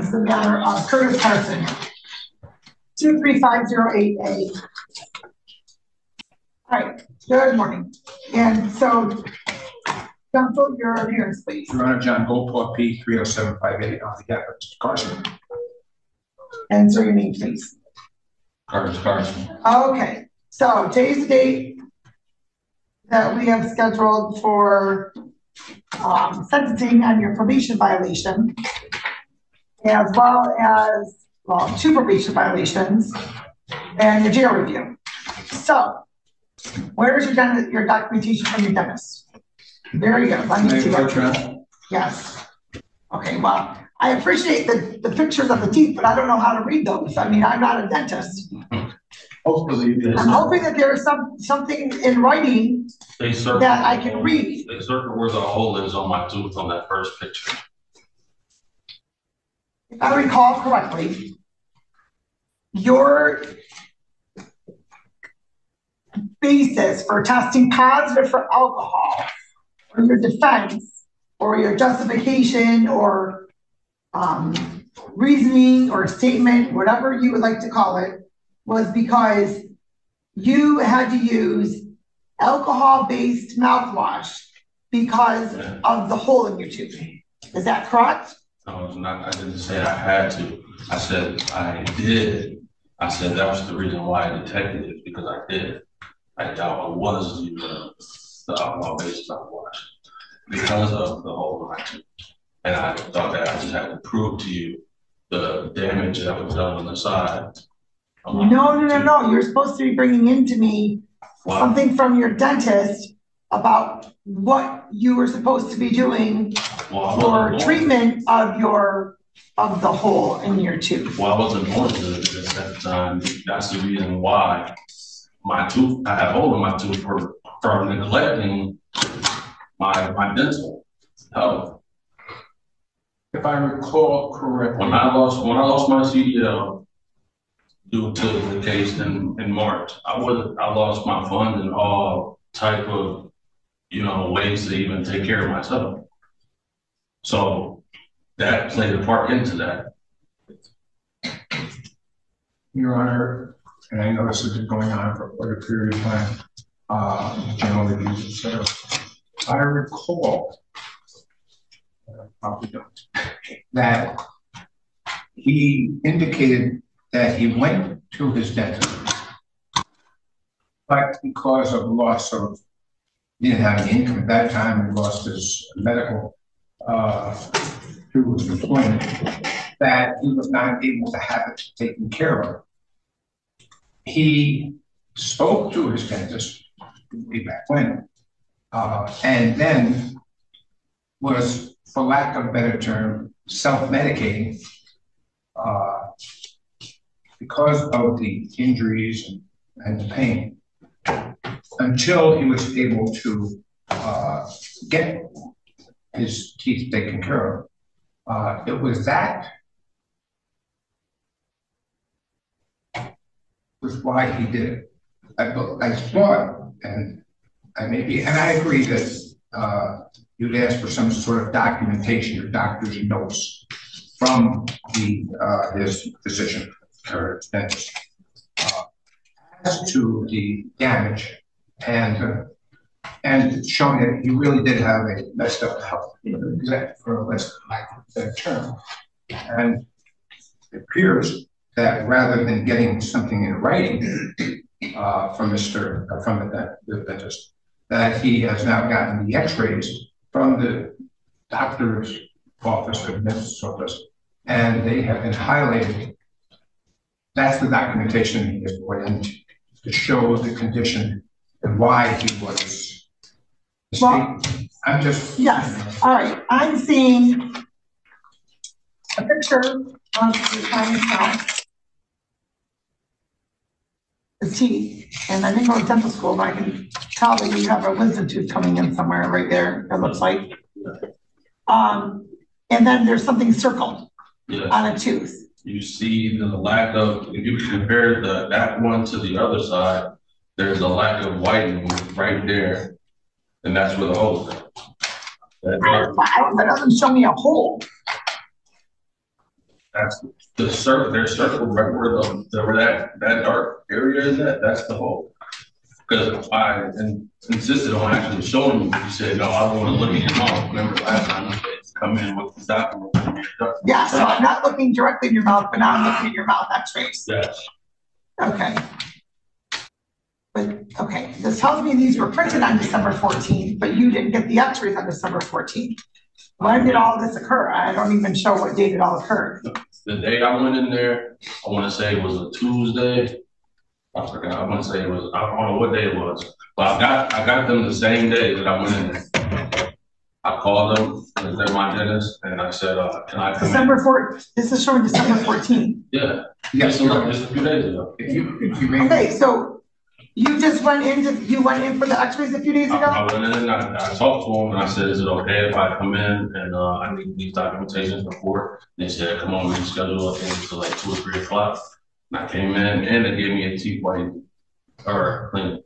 Is the matter of Curtis Carson. 23508A. All right, good morning. And so, counsel, your appearance, please. Your Honor, John Goldport, P three oh seven five eight, on behalf of Mr. Carson. And so your name, please. Curtis Carson. Okay, so today's the date that we have scheduled for um, sentencing on your probation violation, as well as, well, two probation violations and your jail review. So, where is your, den- your documentation from your dentist? Very good. Let me see that. Yes. Okay, well, I appreciate the, the pictures of the teeth, but I don't know how to read those. I mean, I'm not a dentist. Hopefully, I'm hoping that there's some, something in writing they that I can read. They circle where the hole is on my tooth on that first picture. If I recall correctly, your basis for testing positive for alcohol, or your defense, or your justification, or um, reasoning, or statement, whatever you would like to call it, was because you had to use alcohol-based mouthwash because of the hole in your tooth. Is that correct? I was not, I didn't say I had to. I said I did. I said that was the reason why I detected it, because I did. I doubt I was using uh, the alcohol-based mouthwash because of the whole tooth. And I thought that I just had to prove to you the damage that was done on the side. No, no, no, no, you're supposed to be bringing into me something from your dentist about what you were supposed to be doing well, for treatment of your, of the hole in your tooth. Well, I wasn't going to this at the time. Um, that's the reason why my tooth, I had hole in my tooth for, for neglecting my, my dental health. If I recall correctly, When I lost, when I lost my CDL due to the case in, in March, I was, I lost my funds and all type of, you know, ways to even take care of myself. So that played a part into that. Your Honor, and I know this has been going on for quite a period of time, uh, general reviews, et cetera. I recall, uh, probably don't, that he indicated that he went to his dentist, but because of loss of, he didn't have any income at that time, and lost his medical, uh, through his employment, that he was not able to have it taken care of. He spoke to his dentist way back when, uh, and then was, for lack of a better term, self-medicating, uh, because of the injuries and, and the pain, until he was able to, uh, get his teeth taken care of. Uh, it was that was why he did it. I, I thought, and I maybe, and I agree that, uh, you'd ask for some sort of documentation or doctor's notes from the, uh, his physician or dentist. uh, As to the damage and, uh, and showing that he really did have a messed up health, for a less, better term. And it appears that rather than getting something in writing uh, from Mr., uh, from the the dentist, that he has now gotten the x-rays from the doctor's office or dentist's office, and they have been highlighted. That's the documentation he has put in to show the condition and why he was. Well- I'm just. Yes, all right, I'm seeing a picture of the tiny house. The teeth, and I didn't go to dental school, but I can tell that you have a wisdom tooth coming in somewhere right there, it looks like. Um, and then there's something circled Yes. on a tooth. you see the lack of, if you compare the, that one to the other side, there's a lack of whitening right there. And that's where the hole is. That, doesn't show me a hole. that's the circle, their circle, right where the, the, where that, that dark area is at, that's the hole. Cause I in- insisted on actually showing you, you said, no, I don't wanna look at your mouth, remember last time you said, come in with the document. Yeah, so I'm not looking directly in your mouth, but now I'm looking at your mouth x-rays. Yes, Okay. But, okay, this tells me these were printed on December fourteenth, but you didn't get the x-rays on December fourteenth. When did all this occur? I don't even show what date it all occurred. the day I went in there, I wanna say it was a Tuesday. I forgot, I wanna say it was, I don't know what day it was, but I got, I got them the same day that I went in there. I called them, and they're my dentist, and I said, uh, can I come? December four, this is showing December fourteenth. Yeah, Yes, just a, just a few days ago. if you, if you may. Okay, so you just went into, you went in for the x-rays a few days I, ago? I went in and I, I talked to him, and I said, is it okay if I come in and, uh, I need these documentations before? They said, come on, we can schedule it until like two or three o'clock. And I came in and they gave me a teeth white or clean.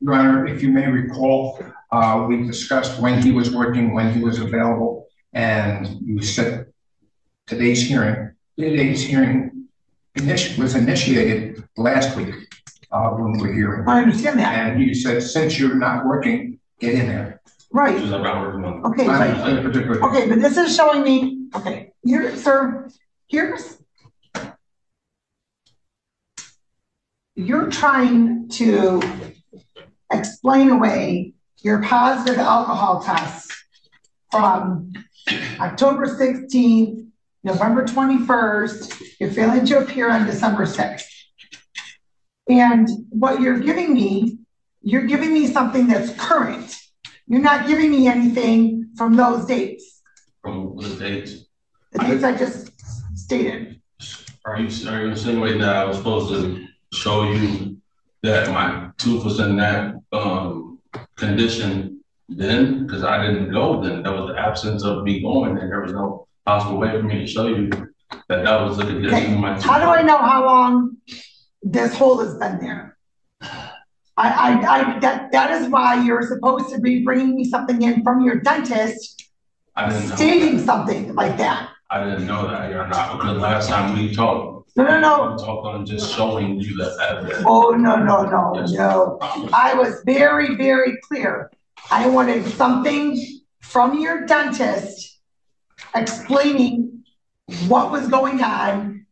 Your Honor, if you may recall, uh, we discussed when he was working, when he was available, and you said today's hearing, today's hearing initi- was initiated last week, uh, when we were hearing. I understand that, And you said, since you're not working, get in there. right, Which is around working on. okay, I but understand particularly. Okay, but this is showing me, okay, here, sir, here's. You're trying to explain away your positive alcohol tests from October sixteenth, November twenty-first, you're failing to appear on December sixth. And what you're giving me, you're giving me something that's current. You're not giving me anything from those dates From the dates. the dates I just stated. Are you, are you insinuating that I was supposed to show you that my tooth was in that, um, condition then? Cause I didn't go then. That was the absence of me going and there was no possible way for me to show you that that was the condition of my tooth. How do I know how long this hole has been there? I, I, I, that, that is why you're supposed to be bringing me something in from your dentist I didn't know. stating something like that. I didn't know that you're not, because last time we talked. No, no, no. We talked on just showing you that evidence. Oh, no, no, no, no. I was very, very clear. I wanted something from your dentist explaining what was going on.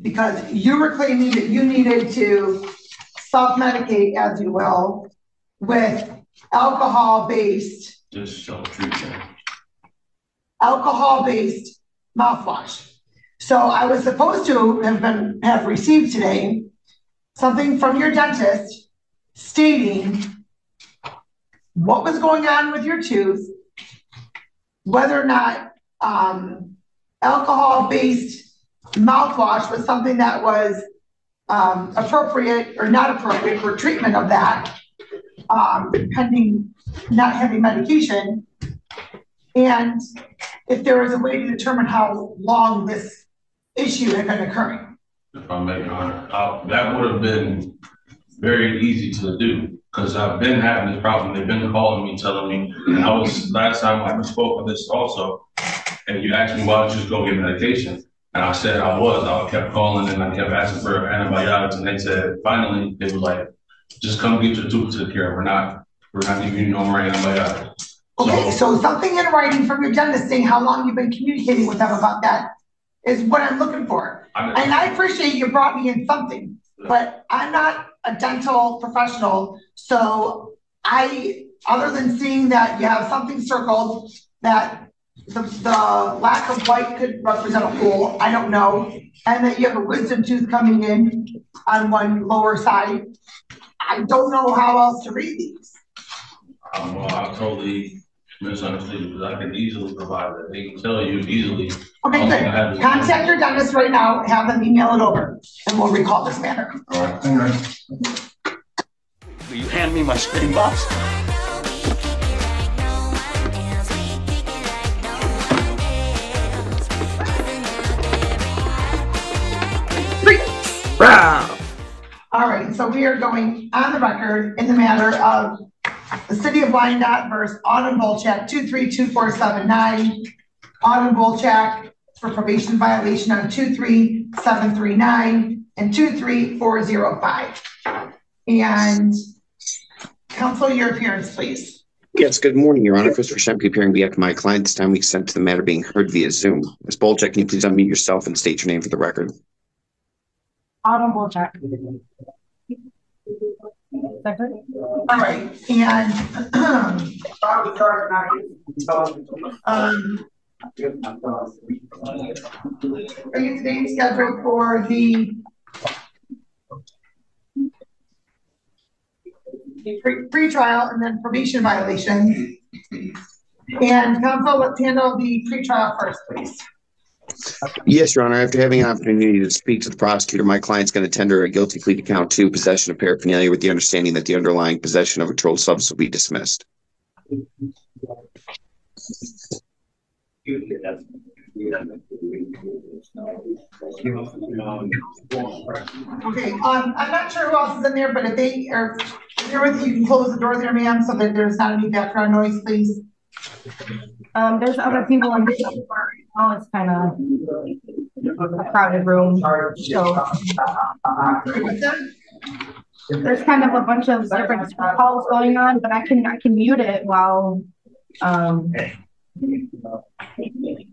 Because you were claiming that you needed to self-medicate, as you will, with alcohol-based, Just show treatment. alcohol-based mouthwash. So I was supposed to have been, have received today something from your dentist stating what was going on with your tooth, whether or not, um, alcohol-based mouthwash was something that was, um, appropriate or not appropriate for treatment of that, um, pending not having medication. And if there was a way to determine how long this issue had been occurring. if I may, Your Honor. Uh, that would have been very easy to do, because I've been having this problem. They've been calling me, telling me, and I was, last time I spoke of this also, and you asked me, why you just go get medication? And I said I was, I kept calling and I kept asking for antibiotics, and they said, finally, they were like, just come get your tooth took care. We're not, we're not giving you no more antibiotics. Okay, So, so something in writing from your dentist saying how long you've been communicating with them about that is what I'm looking for. I, And I appreciate you brought me in something, but I'm not a dental professional, so I, other than seeing that you have something circled that the, the lack of white could represent a hole, I don't know, and that you have a wisdom tooth coming in on one lower side. I don't know how else to read these. um, well, I totally misunderstood you, because I can easily provide that. They can tell you easily. Okay, how good. Contact your dentist right now, have them email it over, and we'll recall this matter. All right. All right. Will you hand me my spinning box? Wow. All right, so we are going on the record in the matter of the city of Wyandotte versus Autumn Volchak, two three two four seven nine. Autumn Volchak for probation violation on two, three, seven, three, nine, and two, three, four, zero, five. And counsel, your appearance, please. Yes, good morning, Your Honor. Christopher Shemke appearing on behalf of my client. This time we consent to the matter being heard via Zoom. Ms. Bolcheck, can you please unmute yourself and state your name for the record? Autumn Wolchak. Second? All right, and um, are you today scheduled for the pre- pre-trial and then probation violation? And counsel, let's handle the pre-trial first, please. Yes, Your Honor. After having an opportunity to speak to the prosecutor, my client's going to tender a guilty plea to count two, possession of paraphernalia with the understanding that the underlying possession of a controlled substance will be dismissed. Okay, um, I'm not sure who else is in there, but if they are, if you're with, you can close the door there, ma'am, so that there's not any background noise, please. Um, there's other people in the, oh, it's kind of a crowded room, so there's kind of a bunch of different calls going on, but I can, I can mute it while, um,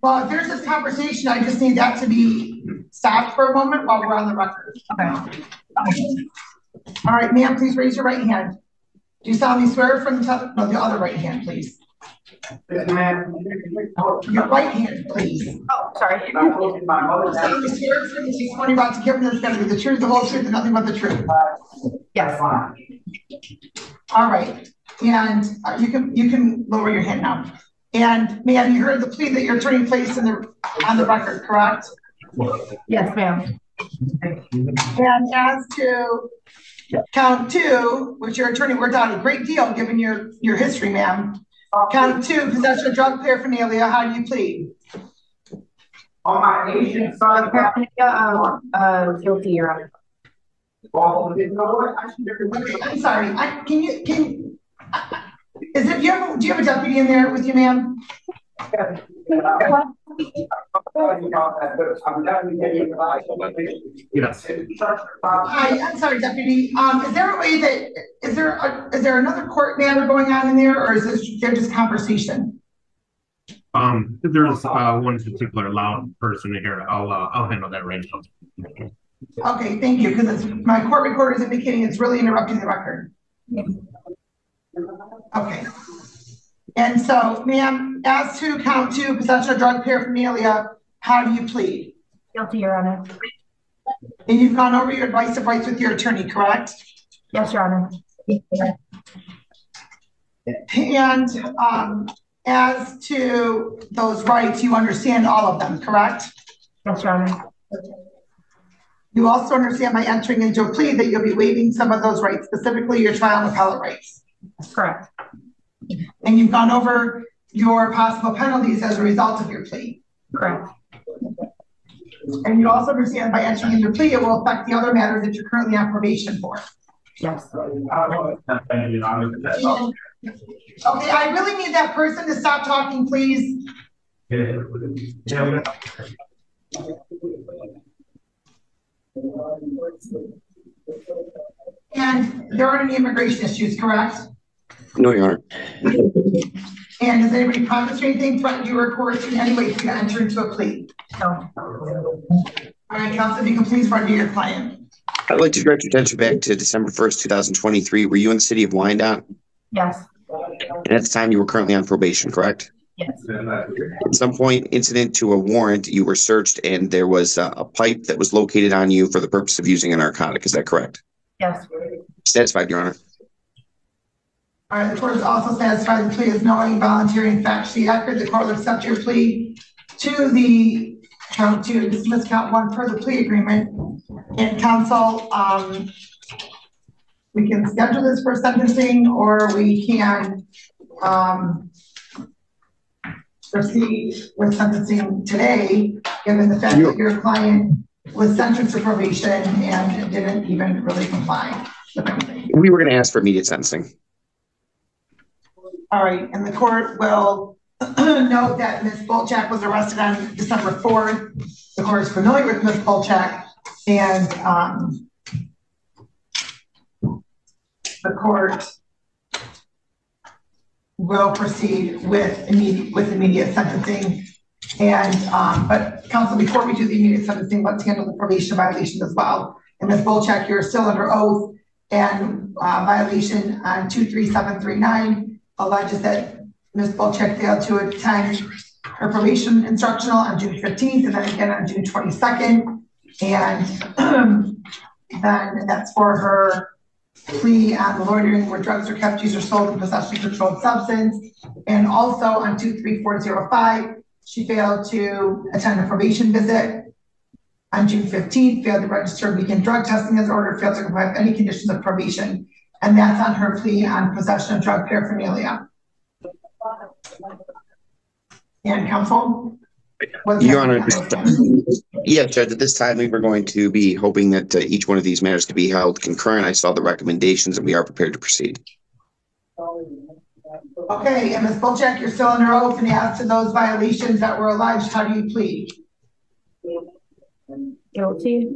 Well, if there's this conversation, I just need that to be stopped for a moment while we're on the record. okay. All right, ma'am, please raise your right hand. Do you solemnly swear from the top, no, the other right hand, please. Your right hand, please. Oh, sorry. Do you solemnly swear from the testimony about to give them this gonna be the truth, the whole truth, and nothing but the truth. Yes, All right, and uh, you can, you can lower your hand now. And ma'am, you heard the plea that your attorney placed in the, on the record, correct? yes, ma'am. And as to count two, which your attorney worked out a great deal, given your, your history, ma'am. Count two, possession of drug paraphernalia, how do you plead? On my Asian son, Paraphernalia, uh, uh, guilty, your honor. I'm sorry, I, can you, can, is it, you have, do you have a deputy in there with you, ma'am? Yes. Hi, I'm sorry, deputy, um, is there a way that, is there, a- is there another court matter going on in there, or is this, they're just conversation? Um, there's, uh, one particular loud person here. I'll, uh, I'll handle that right now. Okay, thank you, because my court recorder is indicating it's really interrupting the record. Okay. And so, ma'am, as to count two, possession of drug paraphernalia, how do you plead? Guilty, your honor. And you've gone over your advice of rights with your attorney, correct? Yes, your honor. And, um, as to those rights, you understand all of them, correct? Yes, your honor. You also understand by entering into a plea that you'll be waiving some of those rights, specifically your trial and appellate rights. Correct. And you've gone over your possible penalties as a result of your plea. Correct. And you also understand by entering a plea, it will affect the other matters that you're currently on probation for. Yes. Okay, I really need that person to stop talking, please. And there aren't any immigration issues, correct? No, Your Honor. And has anybody promised you anything, threatened you or coerced you in any way you to enter into a plea? No. All right, counsel, if you can please run to your client. I'd like to direct your attention back to December 1st, 2023. Were you in the city of Wyandotte? Yes. And at the time you were currently on probation, correct? Yes. At some point, incident to a warrant, you were searched and there was a, a pipe that was located on you for the purpose of using a narcotic. Is that correct? Yes. Satisfied, Your Honor. All right, the court is also satisfied the plea is knowing, voluntary, and factually accurate. The court will accept your plea to the count two, dismiss count one per the plea agreement. And counsel, um, we can schedule this for sentencing or we can, um, proceed with sentencing today, given the fact that your client was sentenced to probation and didn't even really comply with anything. We were going to ask for immediate sentencing. All right, and the court will note that Ms. Bolchak was arrested on December fourth. The court is familiar with Ms. Bolchak and, um, the court will proceed with immediate, with immediate sentencing. And, um, but counsel, before we do the immediate sentencing, let's handle the probation violation as well. And Ms. Bolchak, you're still under oath and, uh, violation on two, three, seven, three, nine alleges that Ms. Bolchak failed to attend her probation instructional on June fifteenth and then again on June twenty-second. And then that's for her plea on the loitering where drugs are kept, used or sold in possession of controlled substance. And also on two, three, four, zero, five, she failed to attend a probation visit. On June fifteenth, failed to register begin drug testing as ordered, failed to comply with any conditions of probation. And that's on her plea on possession of drug paraphernalia. And counsel? What's Your Honor, happening? yes, Judge, at this time, we were going to be hoping that uh, each one of these matters could be held concurrent. I saw the recommendations and we are prepared to proceed. Okay, and Ms. Bolchak, you're still under oath and as to those violations that were alleged, how do you plead? Guilty?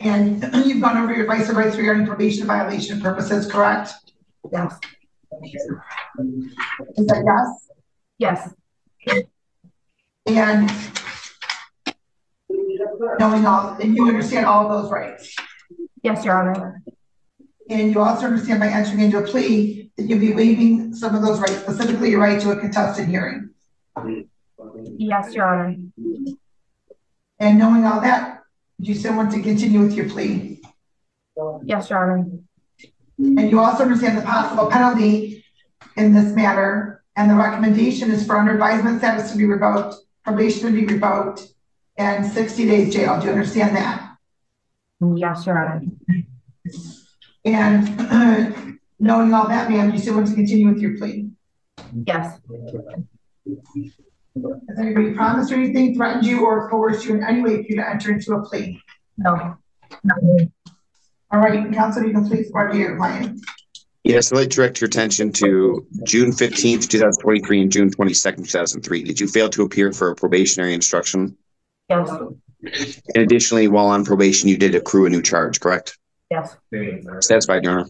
And you've gone over your advice of rights regarding probation violation purposes, correct? Yes. Is that yes? Yes. And knowing all, and you understand all of those rights? Yes, Your Honor. And you also understand by entering into a plea that you'll be waiving some of those rights, specifically your right to a contested hearing? Yes, Your Honor. And knowing all that, do you still want to continue with your plea? Yes, Your Honor. And you also understand the possible penalty in this matter, and the recommendation is for under advisement status to be revoked, probation to be revoked, and sixty days jail. Do you understand that? Yes, Your Honor. And knowing all that, ma'am, do you still want to continue with your plea? Yes. Has anybody promised or anything, threatened you, or coerced you in any way for you to enter into a plea? No. All right, counsel, you can please order your client. Yes, I'd like to direct your attention to June fifteenth, two thousand twenty-three and June twenty-second, two thousand three. Did you fail to appear for a probationary instruction? Yes. And additionally, while on probation, you did accrue a new charge, correct? Yes. Satisfied, Your Honor?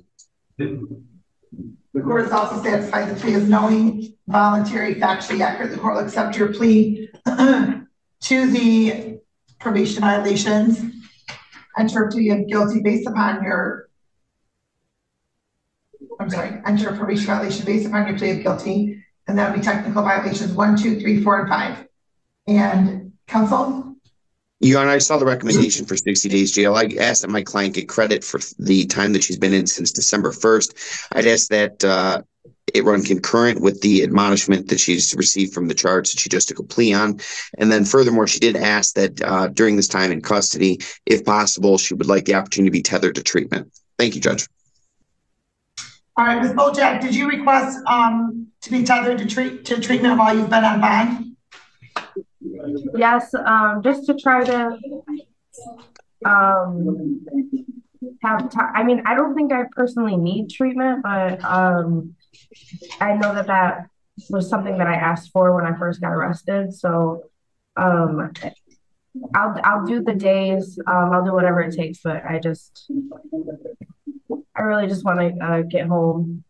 The court is also satisfied the plea is knowing, voluntary, factually accurate. The court will accept your plea to the probation violations. Enter a plea of guilty based upon your I'm sorry, enter a probation violation based upon your plea of guilty, and that would be technical violations one, two, three, four, and five. And counsel? Your Honor, I saw the recommendation for sixty days jail. I asked that my client get credit for the time that she's been in since December first. I'd ask that uh, it run concurrent with the admonishment that she's received from the charge that she just took a plea on. And then furthermore, she did ask that uh, during this time in custody, if possible, she would like the opportunity to be tethered to treatment. Thank you, Judge. All right, Ms. Bojack, did you request um to be tethered to treat to treatment while you've been on bond? Yes, um, just to try to, um, have time. I mean, I don't think I personally need treatment, but, um, I know that that was something that I asked for when I first got arrested, so, um, I'll, I'll do the days, um, I'll do whatever it takes, but I just, I really just want to, uh, get home.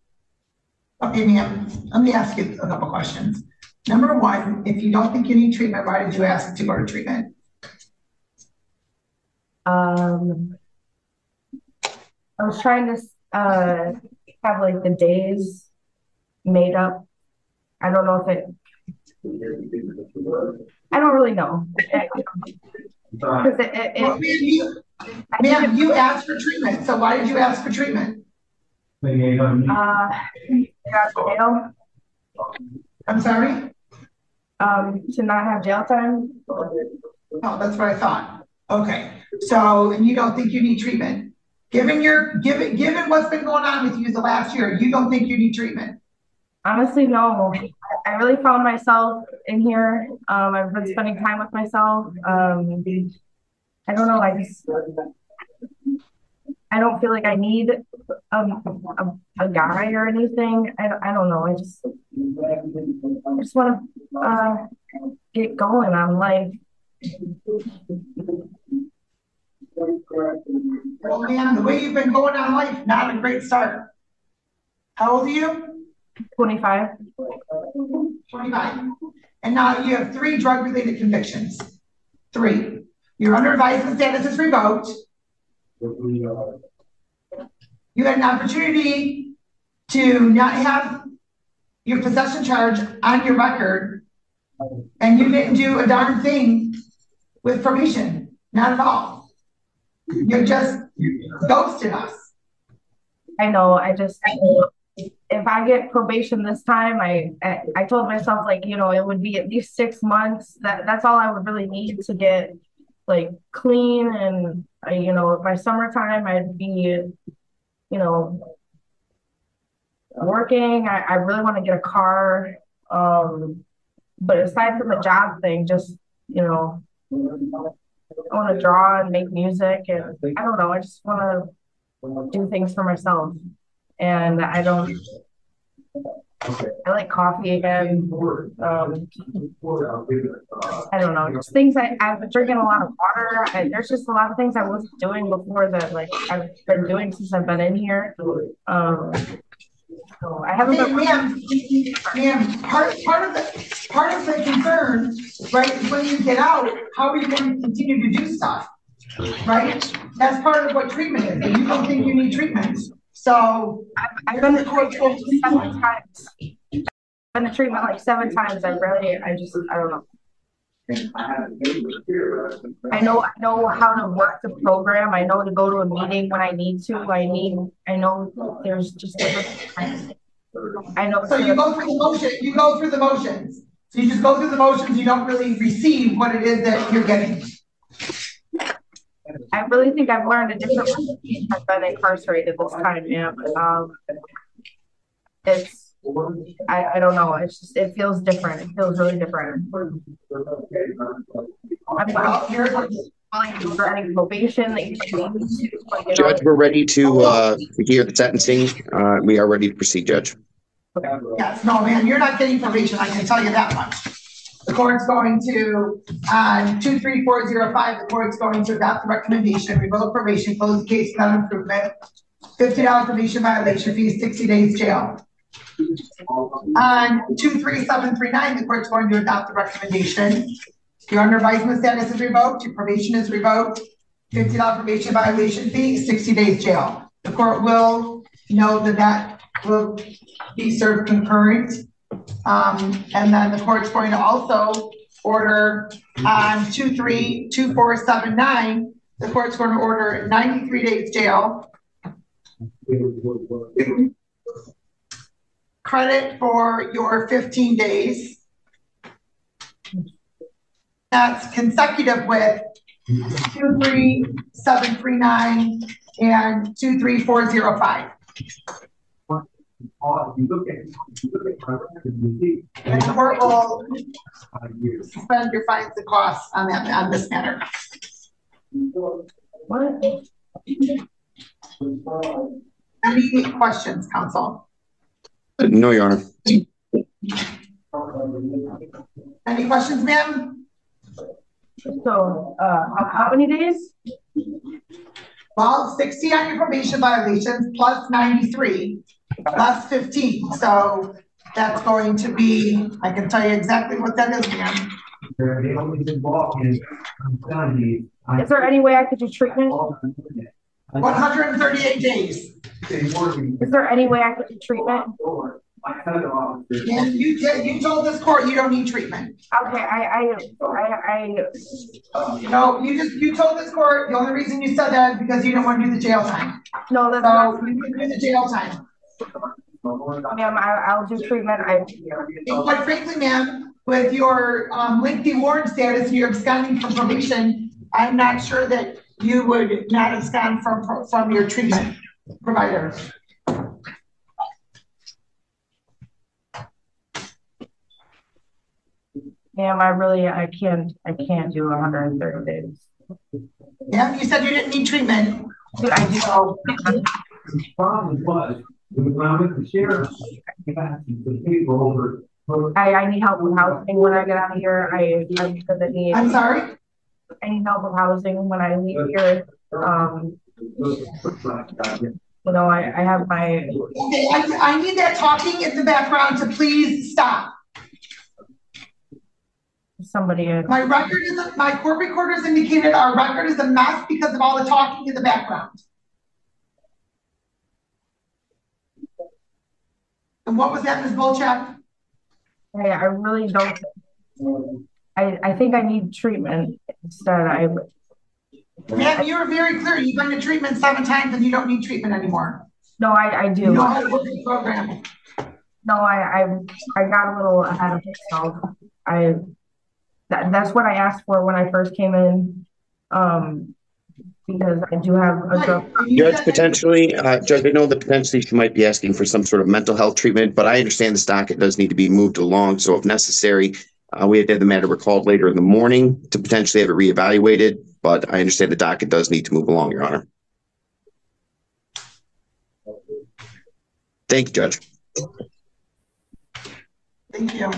Okay, ma'am, let me ask you a couple questions. Number one, if you don't think you need treatment, why did you ask to go to treatment? Um, I was trying to, uh, have like the days made up. I don't know if it, I don't really know. Cause it, it, Well, it, ma'am, you, ma'am, think you asked for treatment, so why did you ask for treatment? uh, got jail, I'm sorry? um, to not have jail time. Oh, that's what I thought. Okay, so, and you don't think you need treatment? Given your, given, given what's been going on with you the last year, you don't think you need treatment? Honestly, no. I really found myself in here. Um, I've been spending time with myself. Um, I don't know, I just, I don't feel like I need um, a, a guy or anything. I, don't- I don't know. I just, I just want to uh, get going on life. Well, man, the way you've been going on life, not a great start. How old are you? 25. Twenty-five. And now you have three drug-related convictions. Three. Your under advisement status is revoked. You had an opportunity to not have your possession charge on your record. And you didn't do a darn thing with probation, not at all. You just ghosted us. I know. I just, if I get probation this time, I, I, I told myself like, you know, it would be at least six months. That that's all I would really need to get like clean and I, you know, by summertime I'd be, you know, working. I, I really want to get a car. Um, but aside from the job thing, just, you know, I want to draw and make music and I don't know, I just want to do things for myself. And I don't, I like coffee again. Um, I don't know, just things I, I've been drinking a lot of water. I, there's just a lot of things I wasn't doing before that like I've been doing since I've been in here. Um, so I haven't Hey, been. ma'am, ma'am, part, part of the, part of the concern, right, is when you get out, how are you going to continue to do stuff? Right? That's part of what treatment is, and you don't think you need treatment. So, I've been to treatment seven times. I've Been to treatment like seven times. I really, I just, I don't know. I know, I know how to work the program. I know to go to a meeting when I need to. I need, I know there's just. I know. so you go through the motion, you go through the motions. So you just go through the motions, you don't really receive what it is that you're getting. I really think I've learned a different way. I've been incarcerated this time, yeah. Um, it's, I, I don't know. It's just, it feels different. It feels really different. I'm I'm you're, for any probation that you need to, like, you know. Judge, we're ready to, uh, hear the sentencing. Uh, we are ready to proceed, Judge. Yes, no, man, you're not getting probation, I can tell you that much. The court's going to, uh, zero, five, the court's going to adopt the recommendation, revoke probation, close the case without improvement. Fifty dollar probation violation fee, sixty days jail. On two, three, seven, three, nine, the court's going to adopt the recommendation. Your under advisement status is revoked, your probation is revoked, fifty dollar probation violation fee, sixty days jail. The court will know that that will be served concurrent. Um, and then the court's going to also order on seven, nine, the court's going to order ninety-three days jail. Credit for your fifteen days. That's consecutive with two, three, seven, three, nine, and two, three, four, zero, five. And the court will suspend your fines and costs on that, on this matter. What? Any questions, counsel? Uh, No, Your Honor. Any questions, ma'am? So, uh, how, how many days? Well, sixty on your probation violations plus ninety-three, plus fifteen, so that's going to be, I can tell you exactly what that is, ma'am. Is there any way I could do treatment? One hundred and thirty-eight days. Is there any way I could do treatment? And you, you told this court you don't need treatment. Okay, I, I, I, I, No, you just, you told this court, the only reason you said that is because you don't want to do the jail time. no, that's So not, you can do the jail time. Ma'am, I, I'll do treatment. I, And quite frankly, ma'am, with your um lengthy warrant status and you're absconding from probation, I'm not sure that you would not abscond from from your treatment provider. ma'am, I really, I can't, I can't do hundred and thirty days. Yeah, you said you didn't need treatment. I do. So, Problem was, when I went to sheriff, I the people over. I, I need help with housing when I get out of here. I, I'm gonna need, I'm sorry, I need help with housing when I leave here. Um, you know, I, I have my, okay, I, I need that talking in the background to please stop. somebody, My record is, my court recorders indicated our record is a mess because of all the talking in the background. And what was that, Ms. Bolchak? I, I really don't. I, I think I need treatment instead. I, Ma'am, you were very clear. You've been to treatment seven times and you don't need treatment anymore. no, I, I You do. don't have a program. No, I, I, I got a little ahead of myself. I, that, that's what I asked for when I first came in. Um, because I do have a drug. Judge, potentially, uh, Judge, I know that potentially she might be asking for some sort of mental health treatment, but I understand this docket does need to be moved along, so if necessary, uh, we have to have the matter recalled later in the morning to potentially have it reevaluated, but I understand the docket does need to move along, Your Honor. Thank you, Judge. Thank you.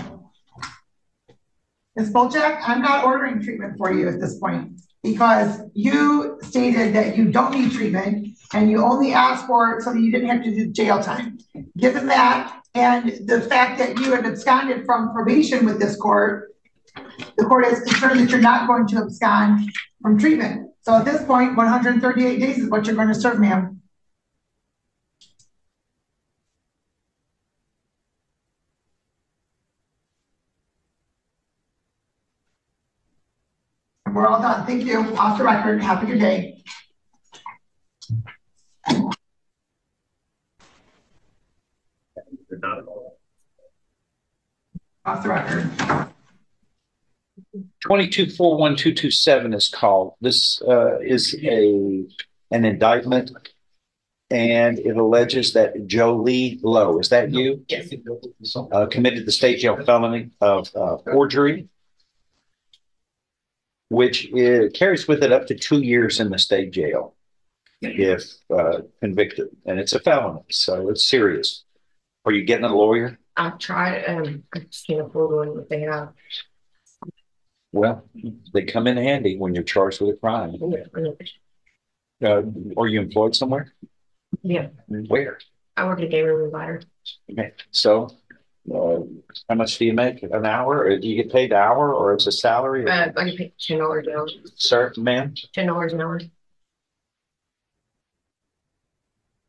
Ms. Bolchak, I'm not ordering treatment for you at this point because you stated that you don't need treatment and you only asked for it so that you didn't have to do jail time. Given that and the fact that you had absconded from probation with this court, the court is concerned that you're not going to abscond from treatment. So at this 138 days is what you're going to serve, ma'am. And We're all done. Thank you. Off the record. Have a good day. Off the record. Twenty-two four one two two seven is called. This uh is a an indictment. And it alleges that Jolie Lowe, is that you? Yes. Uh, committed the state jail felony of uh, forgery. Which is, carries with it up to two years in the state jail. If uh convicted, and it's a felony, so it's serious. Are you getting a lawyer? I've tried, um, I just can't afford one that they have. Well, they come in handy when you're charged with a crime. Uh, are you employed somewhere? Yeah, Where? I work at a game room provider. Okay, so, uh, how much do you make an hour? Or do you get paid an hour or it's a salary? Uh, I get paid ten dollars an hour, Sir, ma'am, ten dollars an hour.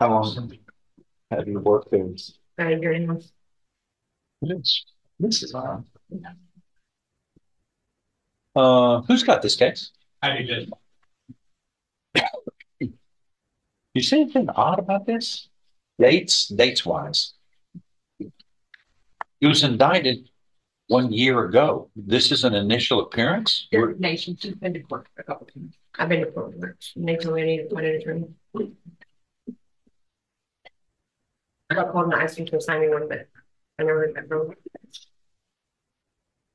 how long have you worked there? Uh, year and a half. This, this is on. Uh, who's got this case? I did. You see anything odd about this? Dates, dates wise. He was indicted one year ago. This is an initial appearance? Your nation, just been to court a couple times. I've been to court, but they told me I need to find an attorney. I got called and asked him to assign me one, but I never heard back from him.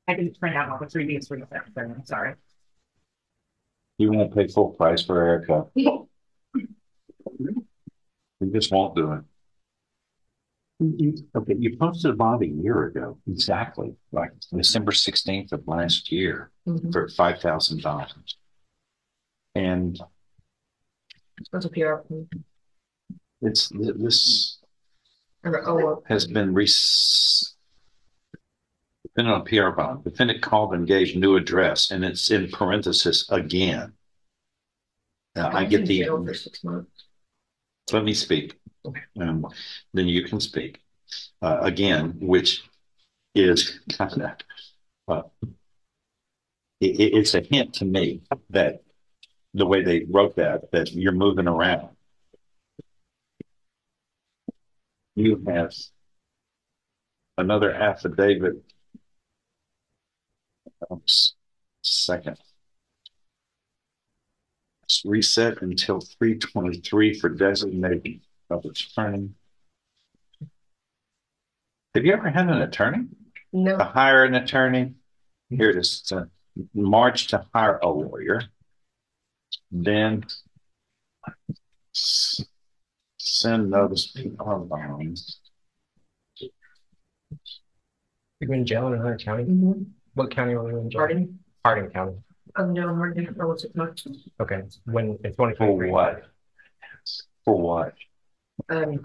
I didn't print out all the three days for the fact, I'm sorry. You won't pay full price for Erica. You just won't do it. You- Okay, you posted a bond a year ago, exactly, like December sixteenth of last year Mhm. for five thousand dollars. And What's a PR? it's, this oh, has been re. Been on a PR bond, defendant called and gave new address, and it's in parenthesis again. Uh, I get the. For six months. Let me speak. Um, then you can speak. Uh, again, which is kind of, uh, it, it- it's a hint to me that the way they wrote that, that you're moving around. You have another affidavit. Oops, Second. It's reset until three twenty-three for designated of attorney. Have you ever had an attorney? No. To hire an attorney? Here it is, to March to hire a lawyer. Then Send notice people are bound. You're in jail in another county? Mhm. What county are you in? jail? Harding, Harding County. I'm doing Harding for what's it called? Okay, when, in twenty For twenty-three. what? For what? Um,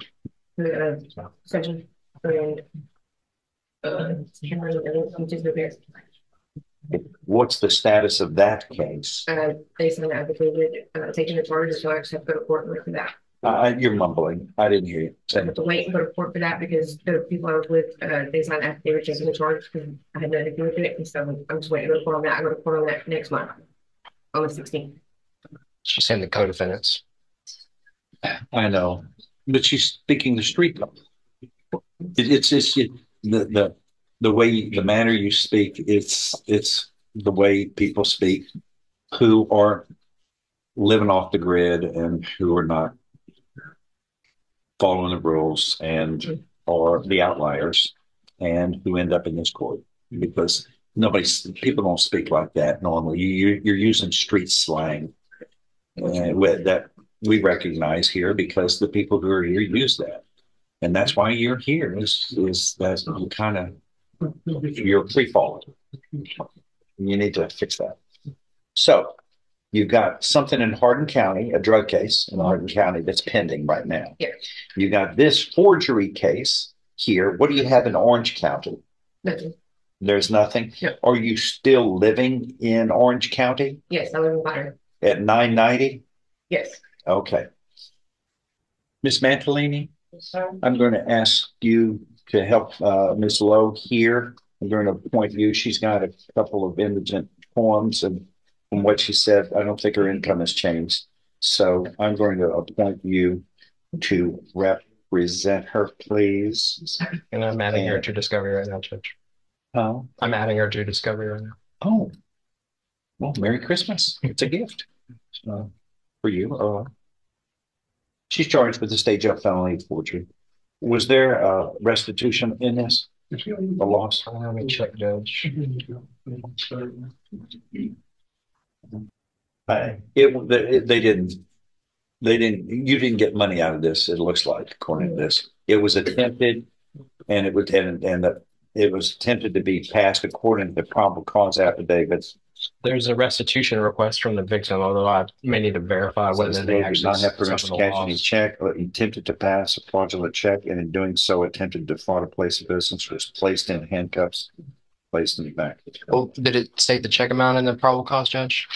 uh, section, and. Uh, What's the status of that case? uh, they signed the affidavit, uh, taking the charges, so I just have to go to court and wait for that. Uh, you're mumbling. I didn't hear you. I Say have to wait and go to court for that because the people I was with, uh, they signed affidavit taking the charge because I had nothing to do with it, and so I'm just waiting to go to court on that, I go to court on that next month. On the sixteenth. She's saying the co-defendants. I know, but she's speaking the street. law. It, it's just it, the the the way the manner you speak. It's it's the way people speak who are living off the grid and who are not following the rules and mm-hmm. are the outliers and who end up in this court because nobody's people don't speak like that normally. You you- you're using street slang and uh, with that we recognize here because the people who are here use that. And that's why you're here is, is that you kind of, mm-hmm. you're free falling. You need to fix that. So you've got something in Hardin County, a drug case in Hardin County that's pending right now. Yeah. You got this forgery case here. What do you have in Orange County? Nothing. There's nothing. Yeah. Are you still living in Orange County Yes, I live in Byron. at nine ninety? Yes. Okay. Miss Mantalini? I'm going to ask you to help uh, Ms. Lowe here. I'm going to appoint you. She's got a couple of indigent forms and from what she said, I don't think her income has changed. So I'm going to appoint you to represent her, please. And I'm adding her to discovery right now, Judge. Oh, I'm adding her to discovery right now. oh. Well, Merry Christmas. It's a gift uh, for you. Uh, she's charged with the stage up felony forgery. Was there uh, restitution in this? The loss? Let me check, Judge. It, they, they didn't, they didn't, you didn't get money out of this, it looks like, according to this. It was attempted and it was, and, and the, it was attempted to be passed according to the probable cause affidavits. There's a restitution request from the victim, although I may need to verify whether they did actually. not have permission to suffered a cash any loss. check, attempted to pass a fraudulent check, and in doing so attempted to defraud a place of business, was placed in handcuffs, placed in the back. Well, did it state the check amount in the probable cause, Judge?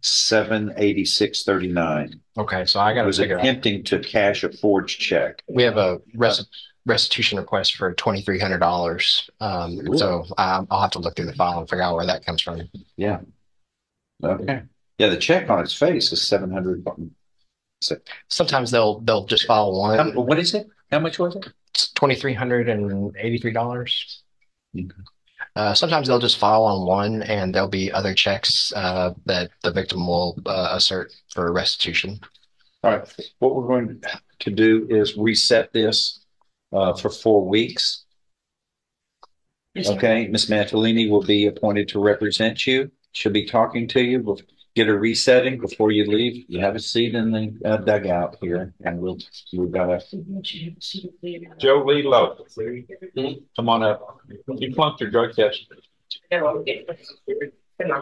Seven eighty-six thirty-nine. Okay, so I gotta Was figure out. attempting to cash a forged check. We have a res- restitution request for twenty-three hundred dollars. Um, so um, I'll have to look through the file and figure out where that comes from. Yeah. Okay. Yeah, the check on its face is seven hundred. Sometimes they'll, they'll just file one. What is it? How much was it? Twenty-three hundred and eighty-three dollars. Okay. Uh, sometimes they'll just file on one and there'll be other checks, uh, that the victim will, uh, assert for restitution. All right, what we're going to do is reset this uh for four weeks. Okay, Ms. Mantalini will be appointed to represent you. She'll be talking to you. We'll get a resetting before you leave. You have a seat in the uh, dugout here and we'll, we've got a Joe Lee Lowe. Come on up. You flunked your drug test.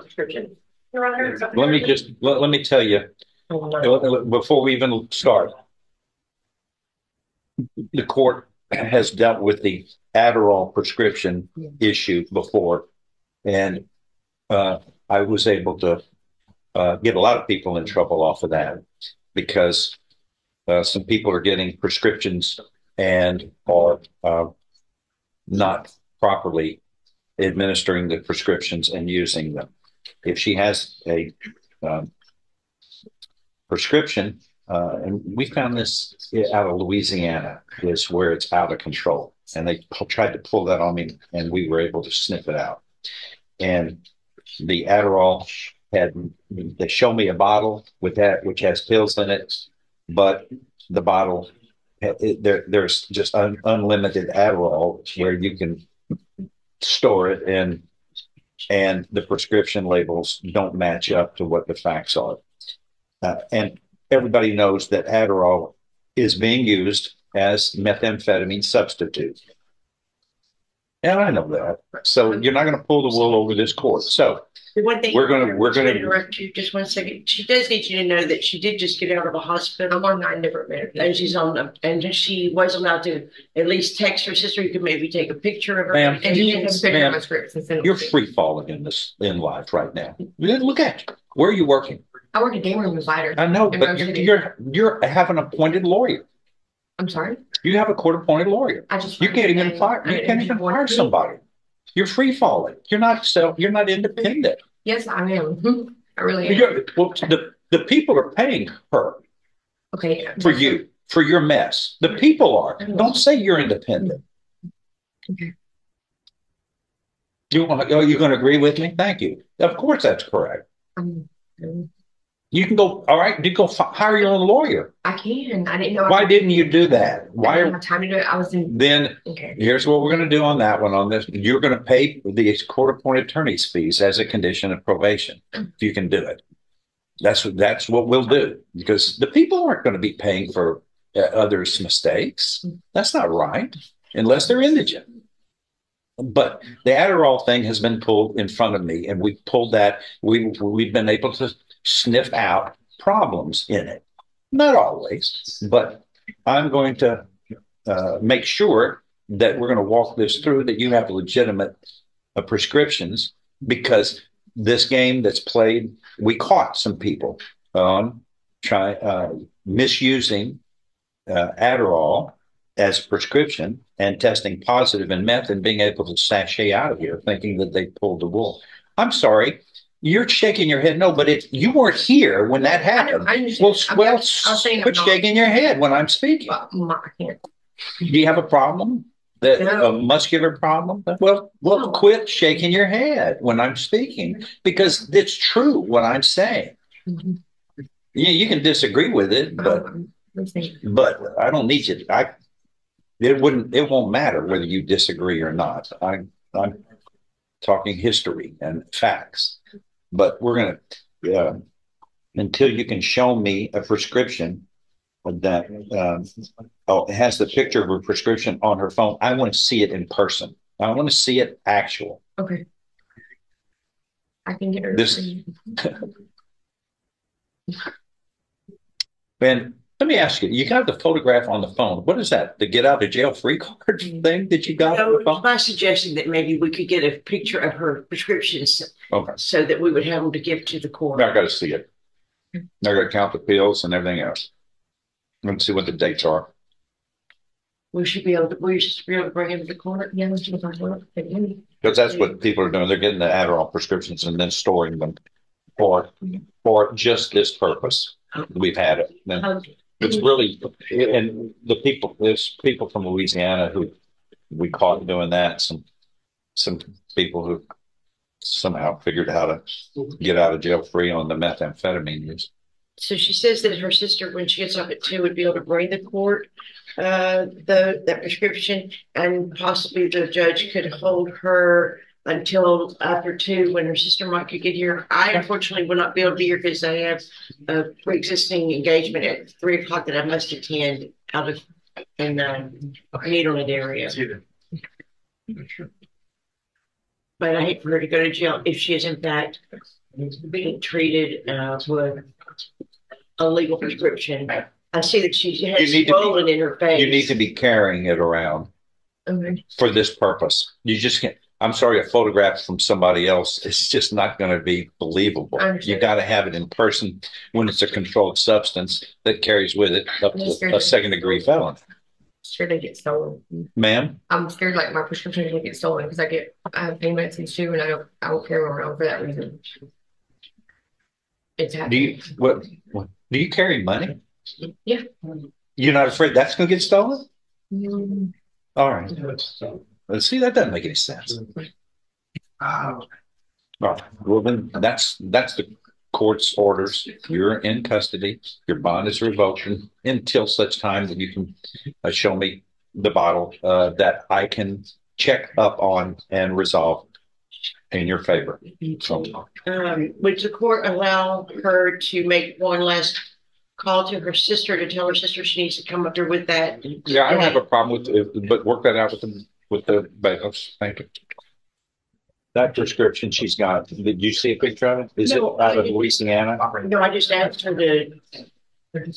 prescription. Let me just, let, let me tell you, before we even start. The court has dealt with the Adderall prescription issue before. And uh, I was able to uh, get a lot of people in trouble off of that because uh, some people are getting prescriptions and are uh, not properly administering the prescriptions and using them. If she has a um, prescription, uh, and we found this out of Louisiana, is where it's out of control. And they tried to pull that on me, and we were able to sniff it out. And the Adderall had, they show me a bottle with that, which has pills in it, but the bottle, it, there, there's just un, unlimited Adderall where you can store it and and the prescription labels don't match up to what the facts are. Uh, and everybody knows that Adderall is being used as methamphetamine substitute. And I know that. So you're not going to pull the wool over this court. So One thing. We're gonna- we're gonna- Interrupt you just one second. She does need you to know that she did just get out of a hospital. On nine different medications. And she's on, the- and she was allowed to at least text her sister. You could maybe take a picture of her. Ma'am, And you can And- Ma'am, my scripts and send you're free falling in this in life right now. Look at you. Where are you working? I work at Game Room Provider. I know, but you're you're, you're have an appointed lawyer. I'm sorry. You have a court appointed lawyer. I just. You can't even fire. You can't even fire somebody. You're free falling. You're not self. You're not independent. Yes, I am. I really am. You're, well, the the people are paying her Okay. for you for your mess. The people are. Don't say you're independent. Okay. You want? Oh, you're going to agree with me? Thank you. Of course, that's correct. Um, um, You can go. All right. You go fi- hire your own lawyer. I can. I didn't know. Why didn't you do that? I Why? didn't are have time to do it. I was in. Then Okay. here's what we're going to do on that one. On this, you're going to pay the court-appointed attorney's fees as a condition of probation if you can do it. That's what that's what we'll do because the people aren't going to be paying for uh, others' mistakes. That's not right unless they're indigent. But the Adderall thing has been pulled in front of me, and we pulled that. We we've been able to sniff out problems in it. Not always, but I'm going to uh, make sure that we're going to walk this through. That you have legitimate uh, prescriptions because this game that's played, we caught some people on try uh, misusing uh, Adderall as prescription and testing positive in meth and being able to sashay out of here thinking that they pulled the wool. I'm sorry. You're shaking your head. No, but it, you weren't here when that happened. I understand. Well, I'm well, not- I was saying I'm quit not. shaking your head when I'm speaking. Well, I can't. Do you have a problem? That No. a muscular problem? Well, well, No. quit shaking your head when I'm speaking because it's true what I'm saying. Mhm. Yeah, you can disagree with it, but Um, see. but I don't need you. I it wouldn't it won't matter whether you disagree or not. I I'm talking history and facts. But we're gonna uh, until you can show me a prescription that um, oh it has the picture of a prescription on her phone. I want to see it in person. I want to see it actual. Okay. I can get her. This- And let me ask you, you got the photograph on the phone. What is that? The get out of jail free card thing that you got So on the it was phone? my suggestion that maybe we could get a picture of her prescriptions Okay. so that we would have them to give to the court. I gotta see it. I gotta count the pills and everything else. Let's see what the dates are. We should be able to, we should be able to bring him to the court. Yeah, let's look at what they do. Because that's what people are doing. They're getting the Adderall prescriptions and then storing them for, for just this purpose. We've had it. And Um, It's really, and the people, there's people from Louisiana who we caught doing that. Some, some people who somehow figured how to get out of jail free on the methamphetamine use. So she says that her sister, when she gets off at two, would be able to bring the court uh, the, that prescription and possibly the judge could hold her until after two when her sister might could get here. I unfortunately will not be able to be here because I have a pre-existing engagement at three o'clock that I must attend out of in the Needlewood area. But I hate for her to go to jail if she is in fact being treated uh, with a legal prescription. I see that she You has need to be- in her face. You need to be carrying it around Okay. for this purpose. You just can't, I'm sorry, a photograph from somebody else is just not going to be believable. I You understand. got to have it in person when it's a controlled substance that carries with it up to sir. a second degree felony. Sure, they get stolen. Ma'am, I'm scared like my prescriptions will get stolen because I get I have pain medicines too, and I don't I don't carry them around for that reason. It's do you, what, what, do you carry money? Yeah. You're not afraid that's going to get stolen? Mm, All right. See, that doesn't make any sense. Right, well then, that's, that's the court's orders. You're in custody. Your bond is revoked until such time that you can uh, show me the bottle uh, that I can check up on and resolve in your favor. So, Um, would the court allow her to make one last call to her sister to tell her sister she needs to come up there with that. Yeah, I don't have a problem with it, but work that out with the, with the bailiffs. Thank you. That prescription she's got, did you see a picture of it? Is it No, out I of didn't. Louisiana? No, I just asked her to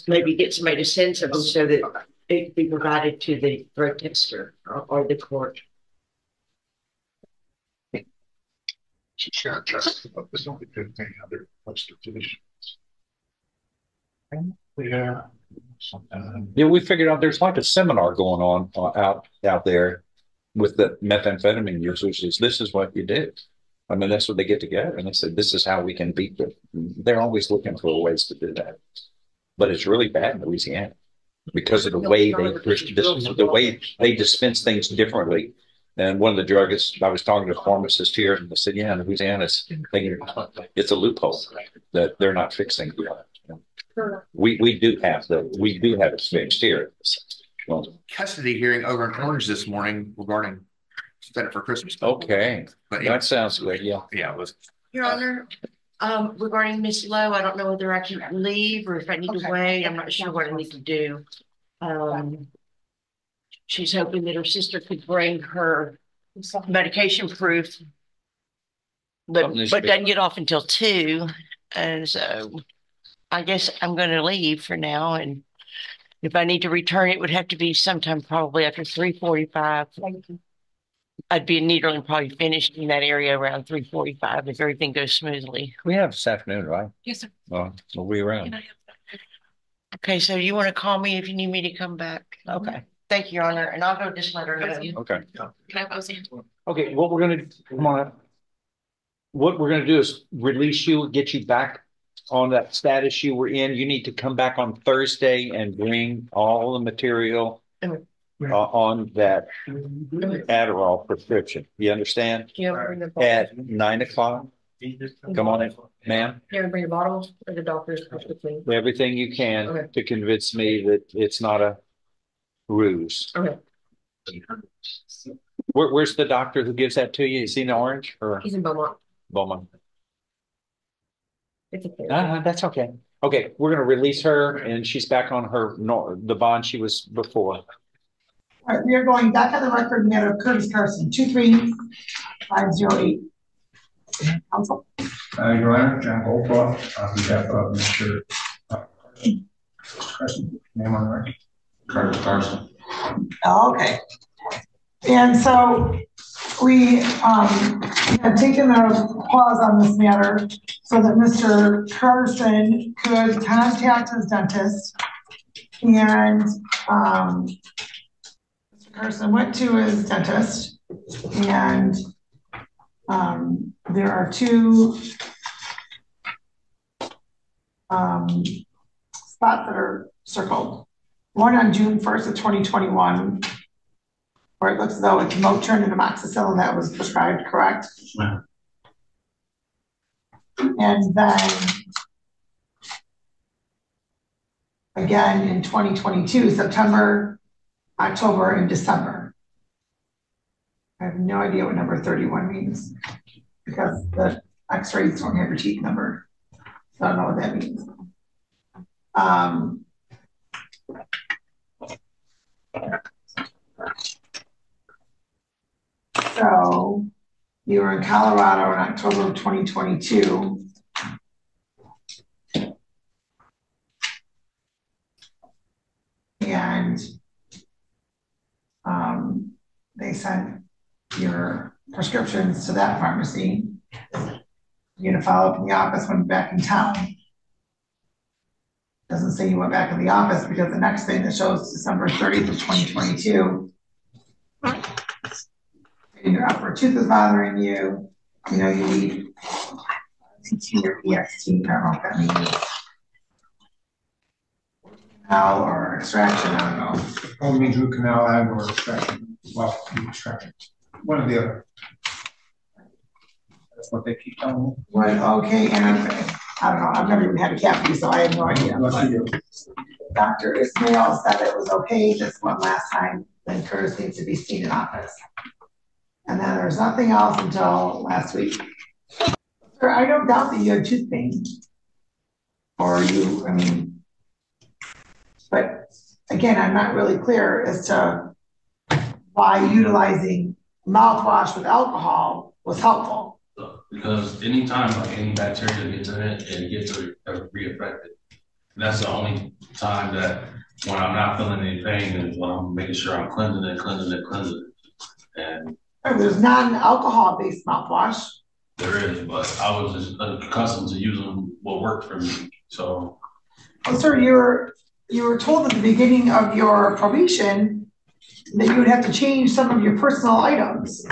maybe get somebody to send something so that it could be provided to the drug tester or, or the court. Sure. It's only good thing other, what's the position? Yeah. Yeah, we figured out there's like a seminar going on uh, out, out there with the methamphetamine users is this is what you do. I mean, that's what they get together and they said, this is how we can beat them. they're always looking for ways to do that. But it's really bad in Louisiana because of the way they, the way they dispense things differently. And one of the druggists, I was talking to a pharmacist here and they said, yeah, in Louisiana, it's, thinking it's a loophole that they're not fixing. We, we do have the, we do have it fixed here. Well, custody hearing over in Orange this morning regarding spend it for Christmas. Okay, But yeah, that sounds good, yeah. yeah, it was. Your Honor, um, regarding Miss Lowe, I don't know whether I can leave or if I need to wait. I'm not sure what I need to do. Um, she's hoping that her sister could bring her medication proof. But, Something needs to but doesn't get off until two. And so I guess I'm gonna leave for now and if I need to return, it would have to be sometime probably after three forty-five. I'd be in Nederland probably finished in that area around three forty-five if everything goes smoothly. We have this afternoon, right? Yes, sir. Well, we'll be around. Okay, so you want to call me if you need me to come back? Okay, thank you, Your Honor, and I'll go just let her know. Okay. Can I have those? Okay, what we're gonna, come on up. What we're gonna do is release you, get you back on that status you were in. You need to come back on Thursday and bring all the material uh, on that Adderall prescription. You understand? You bring the At nine o'clock, come on in, ma'am. You ever bring your bottles or the doctor's prescription? Everything you can Okay. to convince me that it's not a ruse. Okay. Where, where's the doctor who gives that to you? Is he in Orange or He's in Beaumont. Beaumont? It's okay. Uh, that's okay. Okay, we're gonna release her and she's back on her, nor the bond she was before. All right, we are going back on the record matter of Curtis Carson, two three five zero eight. Counsel, Uh, Your Honor, John Goldcroft, on behalf of Mr. uh, Carson, name on the record. Curtis Carson. okay. And so we, um, have taken a pause on this matter so that Mr. Carson could contact his dentist. And, um, Mr. Carson went to his dentist and, um, there are two um, spots that are circled. One on June first of twenty twenty-one, where it looks as though it's Motrin and amoxicillin that was prescribed, correct? And then again in twenty twenty-two, September, October, and December. I have no idea what number thirty-one means, because the x-rays don't have your teeth numbered. So I don't know what that means. Um. So you were in Colorado in October of twenty twenty-two. And um, they sent your prescriptions to that pharmacy. You're gonna follow up in the office when back in town. Doesn't say you went back in the office because the next thing that shows December thirtieth of twenty twenty-two. And your upper tooth is bothering you, you know, you need TT or EXT, I don't know what that means. Now, or extraction, I don't know. Oh, means root canal and or extraction, well, extraction, one or the other. That's what they keep telling me. What, okay, and I'm, I don't know, I've never even had a cavity, so I have no idea. Lucky you. Dr. Ismail said it was okay this one last time, then Curtis needs to be seen in office. And then there's nothing else until last week. Sir, I don't doubt that you had tooth pain. Or you, I mean, But again, I'm not really clear as to why utilizing mouthwash with alcohol was helpful. Because anytime like any bacteria gets in it, it gets uh, reinfected. And that's the only time that when I'm not feeling any pain is when I'm making sure I'm cleansing it, cleansing it, cleansing it. And And There's non-alcohol based mouthwash. there is, but I was just accustomed to using what worked for me. So Well, sir, you were, you were told at the beginning of your probation that you would have to change some of your personal items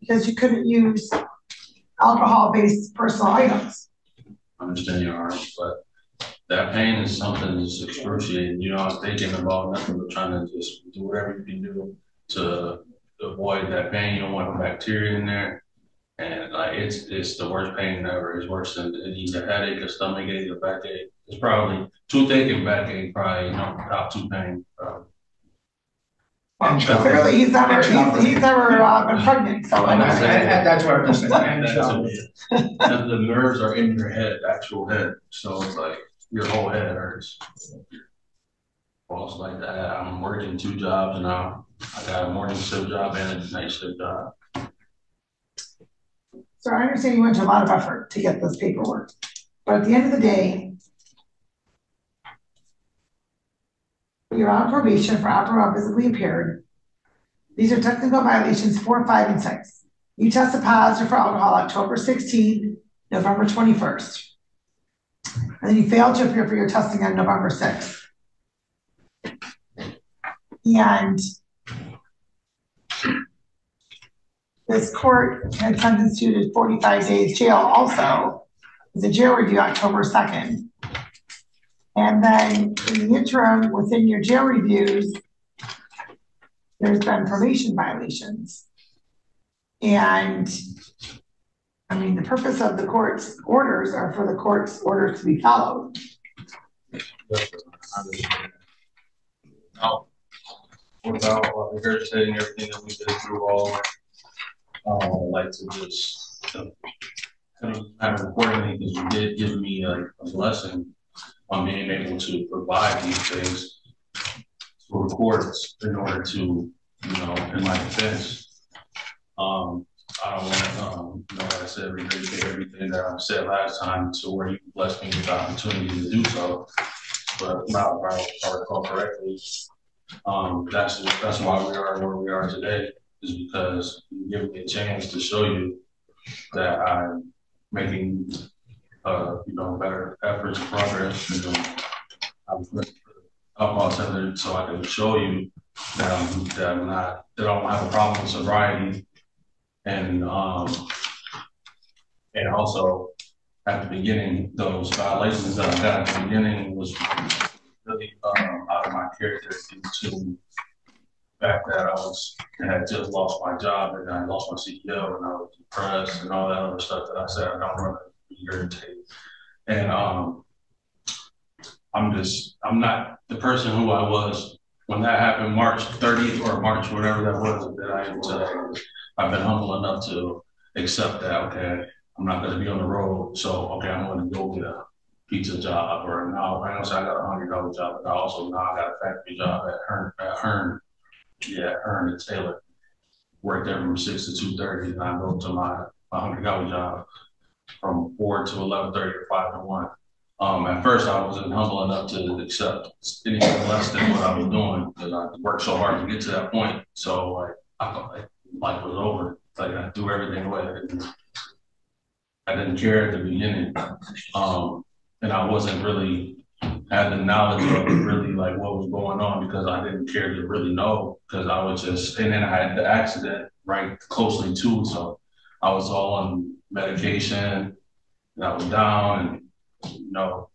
because you couldn't use alcohol-based personal items. I understand your arm, but that pain is something that's excruciating. You know, I was thinking about nothing but trying to just do whatever you can do to avoid that pain. You don't want no bacteria in there. And like it's it's the worst pain ever. It's worse than either headache or stomach ache or backache. It's probably toothache and backache, probably you know top two pain. Probably. Clearly, he's never, he's, he's never uh, been pregnant, so. I'm not saying And- and that's what I'm saying. that- that- The the nerves are in your head, actual head, so it's like your whole head hurts. It's like that. I'm working two jobs now. I got a morning shift job and a night shift job. So I understand you went to a lot of effort to get this paperwork, but at the end of the day, you're on probation for operating while physically impaired. These are technical violations four, five, and six. You tested positive for alcohol October sixteenth, November twenty-first. And then you failed to appear for your testing on November sixth. And this court had sentenced you to forty-five days jail also. The jail review October second. And then in the interim, within your jail reviews, there's been probation violations. And I mean, the purpose of the court's orders are for the court's orders to be followed. Without uh, regurgitating everything that we did through all, uh, I'd like to just uh, kind of, kind of because you did give me a, a blessing on being able to provide these things for the courts in order to, you know, in my defense. Um, I don't want to, um, you know, like I said, regurgitate everything that I said last time to where you blessed me with the opportunity to do so. But now, if I if I recall correctly, um, that's, that's why we are where we are today, is because you give me a chance to show you that I'm making, uh, you know, better efforts, progress, and I'm putting alcohol center so I can show you that I'm, that I'm not, that I don't have a problem with sobriety. And, um, and also at the beginning, those violations that I got at the beginning was really, um, out of my character due to the fact that I was, I had just lost my job and I lost my CEO and I was depressed and all that other stuff that I said I don't want to irritate. And, um, I'm just, I'm not the person who I was when that happened, March thirtieth or March, whatever that was, that I today. I've been humble enough to accept that, okay, I'm not gonna be on the road, so, okay, I'm gonna go get a pizza job, or now, I know I got a hundred dollar job, but I also now I got a factory job at Hearn, at Hearn. Yeah, Hearn and Taylor. Worked there from six to two thirty, and I go to my, my hundred dollar job from four to eleven thirty or five to one. Um, at first, I wasn't humble enough to accept anything less than what I was doing, because I worked so hard to get to that point, so like, I thought life was over, like I threw everything away. I didn't- I didn't care at the beginning, um, and I wasn't really had the knowledge of really like what was going on because I didn't care to really know because I was just and then I had the accident right closely too, so I was all on medication and I was down and you know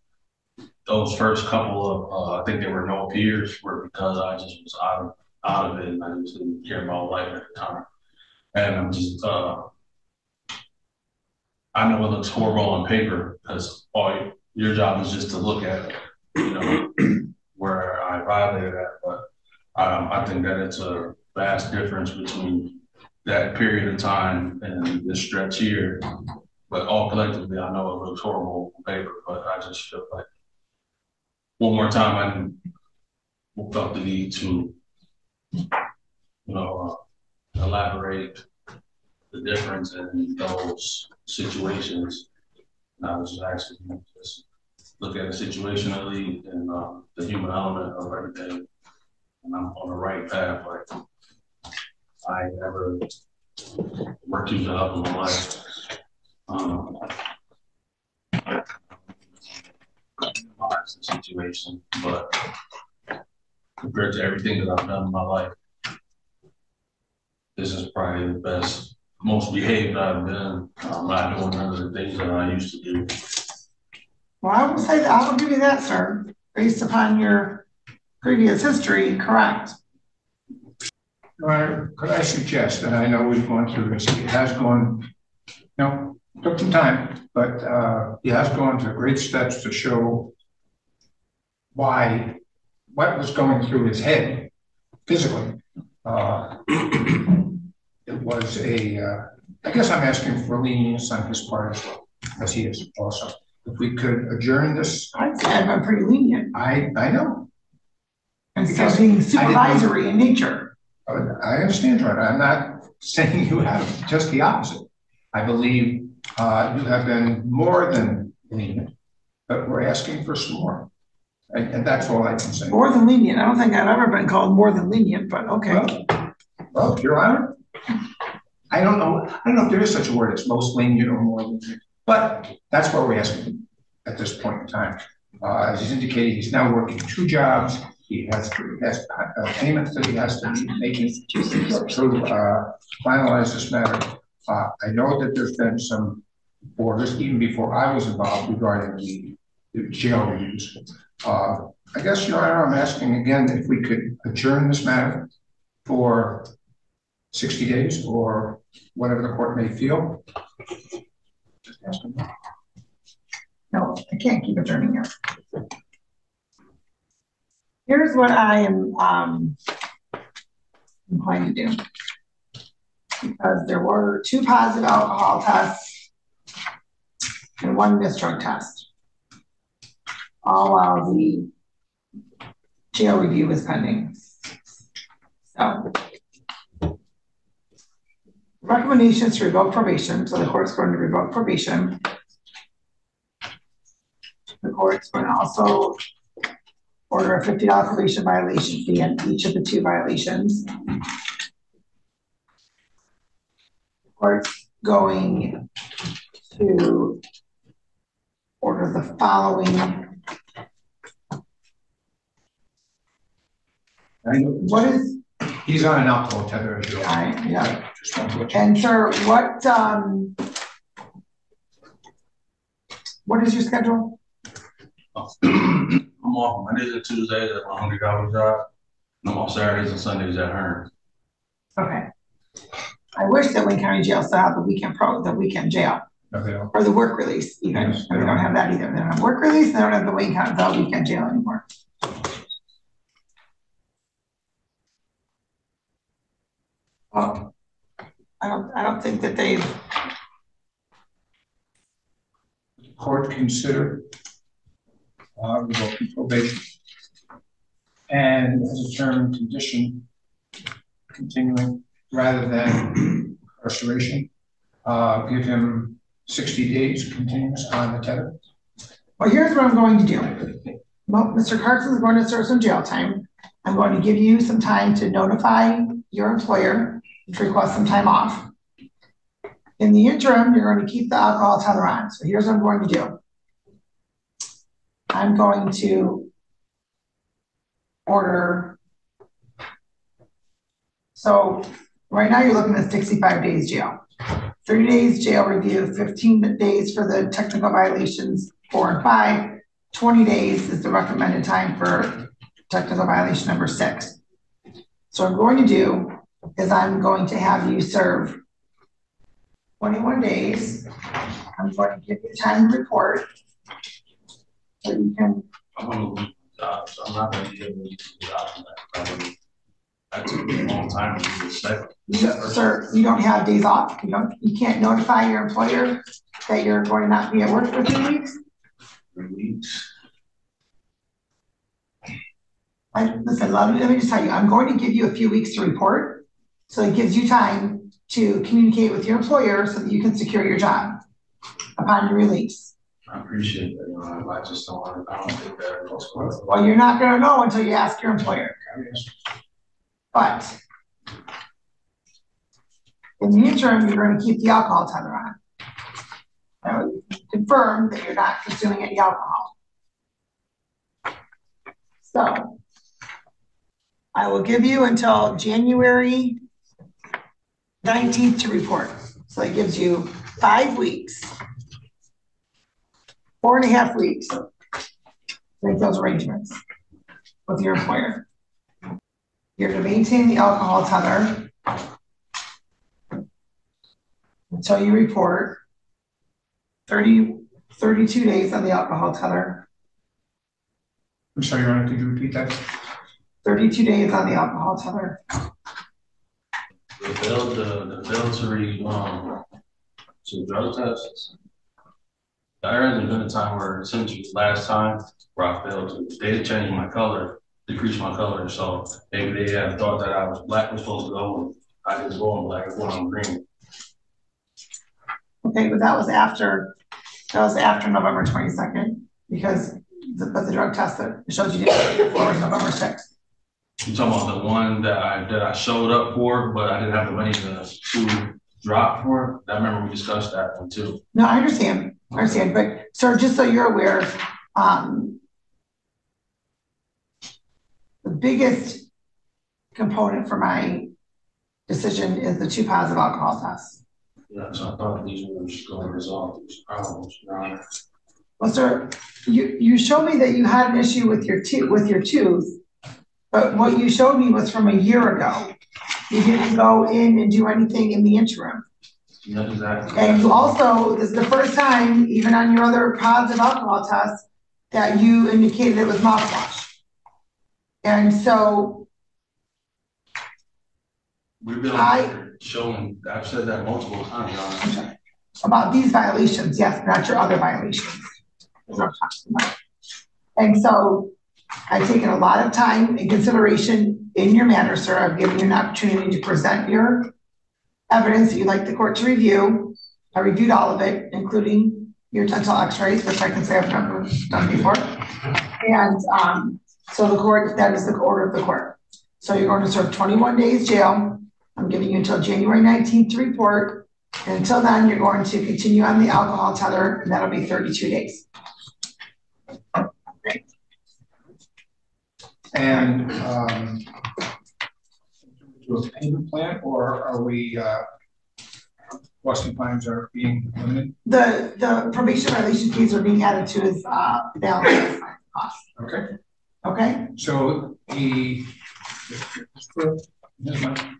those first couple of uh, I think there were no peers were because I just was out of out of it and I just didn't care about life at the time. And I'm just uh I know it looks horrible on paper because all your job is just to look at you know, where I violated that. But um, I think that it's a vast difference between that period of time and this stretch here. But all collectively, I know it looks horrible on paper, but I just feel like one more time, I felt the need to, you know, uh, elaborate the difference in those situations. I was you to just look at it situationally and, uh, the human element of everything. And I'm on the right path, like I never worked too hard in my life. Um, situation, but compared to everything that I've done in my life, this is probably the best, most behaved I've been. I'm not doing none of the things that I used to do. Well, I will say that, I will give you that, sir, based upon your previous history, correct. Your could I suggest, and I know we've gone through this, it has gone, you know, took some time, but uh, he has gone to great steps to show why, what was going through his head physically. Uh, It was a, uh, I guess I'm asking for lenience on his part as well, as he is also. If we could adjourn this. I'd say I've been pretty lenient. I, I know. Instead of being supervisory in nature. Uh, I understand, John. I'm not saying you have, just the opposite. I believe uh, you have been more than lenient, but we're asking for some more. And, and that's all I can say. More than lenient. I don't think I've ever been called more than lenient, but okay. Well, Your Honor, I don't know, I don't know if there is such a word as most lenient or more lenient, but that's what we're asking at this point in time. Uh, as he's indicated, he's now working two jobs. He has, has uh, payments that he has to be making to uh, finalize this matter. Uh, I know that there's been some orders even before I was involved regarding the, the jail reviews. Uh, I guess, Your Honor, I'm asking again if we could adjourn this matter for 60 days or whatever the court may feel. Just asking. No, I can't keep adjourning here. Here's what I am um, inclined to do. Because there were two positive alcohol tests and one missed drug test. All while the jail review is pending. So recommendations to revoke probation. So the court's going to revoke probation. The court's going to also order a fifty dollar probation violation fee on each of the two violations. The Court's going to order the following. What is, He's on an alcohol tether. as well. I, yeah. Just want to you- And sir, what, um, what is your schedule? I'm off Mondays and Tuesdays at my hundred dollar job. And I'm off Saturdays and Sundays at Hearn. Okay. I wish that Wayne County Jail still had the weekend pro, the weekend jail, No, or the work release even. Yes, They don't have that either. They don't have work release, they don't have the Wayne County, the weekend jail anymore. I don't, I don't think that they've, Court consider uh, revoking probation. And as a term and condition, continuing rather than incarceration, uh, give him sixty days continuous on the tether. well, here's what I'm going to do. Well, Mr. Carson is going to serve some jail time. I'm going to give you some time to notify your employer to request some time off. In the interim, you're going to keep the alcohol tether on. So here's what I'm going to do. I'm going to order. So right now you're looking at sixty-five days jail. Thirty days jail review, fifteen days for the technical violations, four and five. Twenty days is the recommended time for technical violation number six. So I'm going to do is I'm going to have you serve twenty-one days. I'm going to give you time to report. So you can, I'm gonna lose my job, so I'm not gonna be able to do that. That took me a long time to do this you, sir, you don't have days off. You don't, you can't notify your employer that you're going to not be at work for three weeks. Three weeks. I, listen, let me, let me just tell you, I'm going to give you a few weeks to report. So it gives you time to communicate with your employer so that you can secure your job upon your release. I appreciate that, you know, I just don't want, I don't think that goes well. Well, you're not gonna know until you ask your employer. But in the interim, you're gonna keep the alcohol tether on. That would confirm that you're not consuming any alcohol. So I will give you until January nineteenth to report. So it gives you five weeks. Four and a half weeks. Make those arrangements with your employer. You're to maintain the alcohol tether until you report 30, 32 days on the alcohol tether, I'm sorry, Your Honor, could you repeat that? thirty-two days on the alcohol tether. Bill, the, the bill to re, um, to drug tests. There hasn't been a time where, since the last time, where I failed to, they had changed my color, decreased my color, so maybe they have thought that I was black was supposed to go, and I didn't go on black, I went on green. Okay, but that was after, that was after November twenty-second, because the, but the drug test that shows you didn't get was November sixth. You talking about the one that I, that I showed up for, but I didn't have the money to, to drop for? I remember we discussed that one too. No, I understand, I understand, but sir, just so you're aware, um, the biggest component for my decision is the two positive alcohol tests. Yeah, so I thought these were just gonna resolve these problems, Well, sir, you, you showed me that you had an issue with your tooth, with your tooth, but what you showed me was from a year ago. You didn't go in and do anything in the interim. Yeah, exactly. And you also, this is the first time, even on your other positive alcohol test, that you indicated it was mouthwash. And so We've been I- showing, I've said that multiple times, Honor. about these violations, yes, not your other violations. is what I'm talking about. And so I've taken a lot of time and consideration in your matter, sir. I've given you an opportunity to present your evidence that you'd like the court to review. I reviewed all of it, including your dental x-rays, which I can say I've never done before. And, um, so the court, that is the order of the court. So you're going to serve twenty-one days jail. I'm giving you until January nineteenth to report. And Until then, you're going to continue on the alcohol tether, and that'll be thirty-two days. And, um, to a payment plan, or are we, uh, Boston fines are being limited? The, the probation violation fees are being added to his, uh, balance cost, Okay, okay? so he,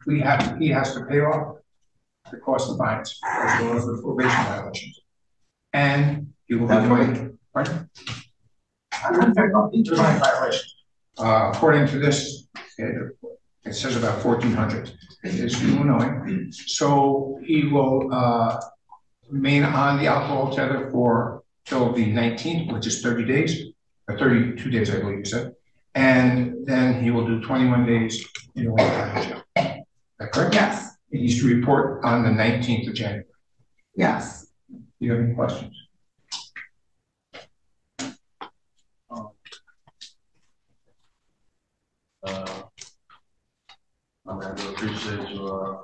we have, he has to pay off the cost of fines, as well as the probation violations. And he will be That's doing, pardon? I'm not talking about each Fine violation. Uh, according to this, it, it says about fourteen hundred. It is new knowing. So he will, uh, remain on the alcohol tether for till the nineteenth, which is thirty days, or thirty-two days, I believe you said. And then he will do twenty-one days in County Jail. Is that correct? Yes, He needs to report on the nineteenth of January. yes. Do you have any questions? Uh, I do appreciate you, uh,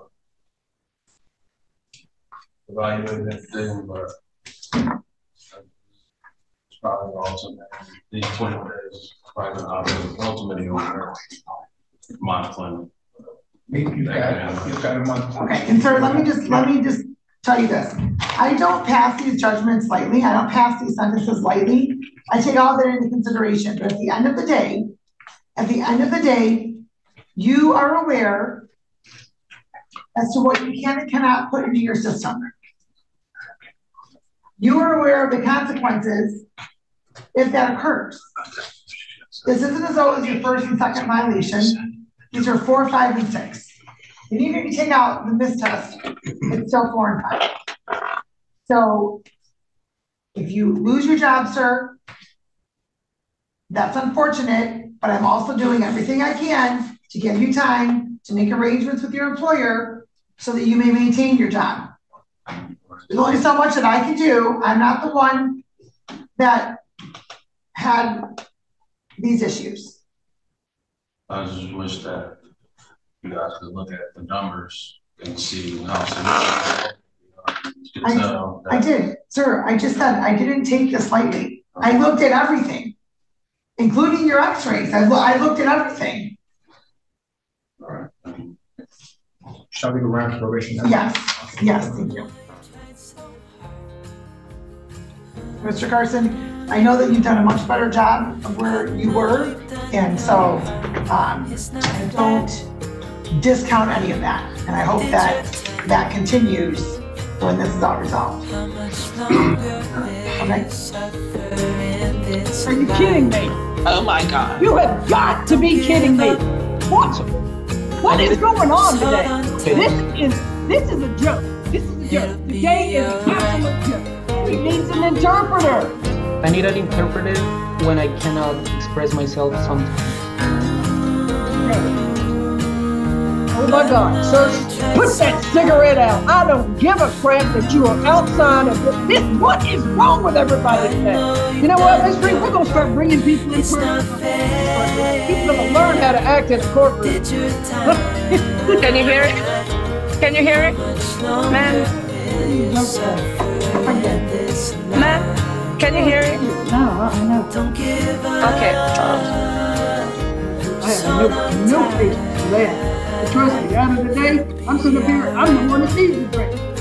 evaluating everything, but it's probably also, these twenty days, probably gonna happen ultimately over my. You've got, you've got a month. Okay, and sir, let me just, let me just tell you this. I don't pass these judgments lightly. I don't pass these sentences lightly. I take all that into consideration, but at the end of the day, at the end of the day, you are aware as to what you can and cannot put into your system. You are aware of the consequences if that occurs. This isn't as though it's your first and second violation. These are four, five, and six. And even if you take out the mistest, it's still four and five. So if you lose your job, sir, That's unfortunate, but I'm also doing everything I can to give you time to make arrangements with your employer so that you may maintain your job. There's only so much that I can do. I'm not the one that had these issues. I just wish that you guys could look at the numbers and see how significant. You I did, sir, I just said, I didn't take this lightly. I looked at everything, including your x-rays. I, loo- I looked at everything. Shall we go around to probation? Yes, yes, thank you. Mr. Carson, I know that you've done a much better job of where you were, and so, um, I don't discount any of that. And I hope that that continues when this is all resolved. Okay? Are you kidding me? Oh my God. You have got to be kidding me. What? What is going on today? This is this is a joke. This is a joke. Today is an absolute joke. He needs an interpreter. I need an interpreter when I cannot express myself sometimes. Oh my God, sir, put that cigarette out. I don't give a crap that you are outside of this. what is wrong with everybody today? You know what, Miss Reed, we're gonna start bringing people in. People gonna learn how to act in the courtroom. Can you hear it? Can you hear it? Ma'am? Ma'am, can you hear it? No, I know. Okay. I have no, no patience that. Trust me, out of the day, I'm sitting up here, I'm the one that needs the drink.